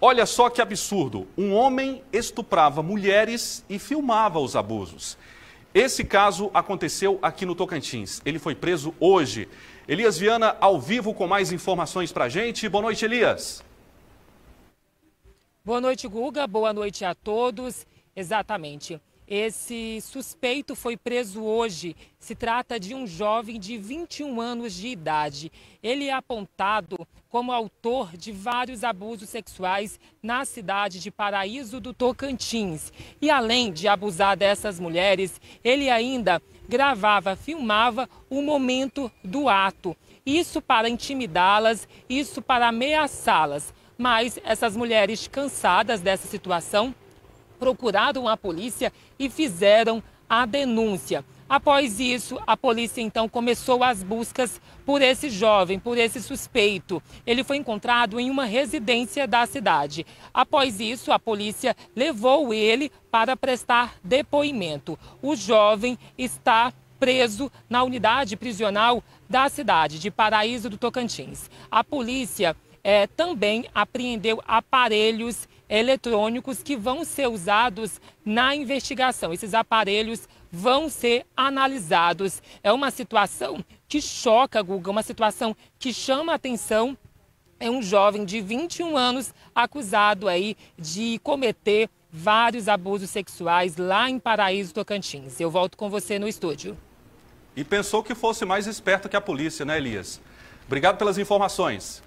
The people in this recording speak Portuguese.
Olha só que absurdo. Um homem estuprava mulheres e filmava os abusos. Esse caso aconteceu aqui no Tocantins. Ele foi preso hoje. Elias Viana, ao vivo, com mais informações para a gente. Boa noite, Elias. Boa noite, Guga. Boa noite a todos. Exatamente. Esse suspeito foi preso hoje. Se trata de um jovem de 21 anos de idade. Ele é apontado como autor de vários abusos sexuais na cidade de Paraíso do Tocantins. E além de abusar dessas mulheres, ele ainda gravava, filmava o momento do ato. Isso para intimidá-las, isso para ameaçá-las. Mas essas mulheres cansadas dessa situação procuraram a polícia e fizeram a denúncia. Após isso, a polícia então começou as buscas por esse jovem, por esse suspeito. Ele foi encontrado em uma residência da cidade. Após isso, a polícia levou ele para prestar depoimento. O jovem está preso na unidade prisional da cidade de Paraíso do Tocantins. A polícia é, também apreendeu aparelhos eletrônicos que vão ser usados na investigação. Esses aparelhos vão ser analisados. É uma situação que choca, Guga, uma situação que chama a atenção. É um jovem de 21 anos acusado aí de cometer vários abusos sexuais lá em Paraíso Tocantins. Eu volto com você no estúdio. E pensou que fosse mais esperto que a polícia, né, Elias? Obrigado pelas informações.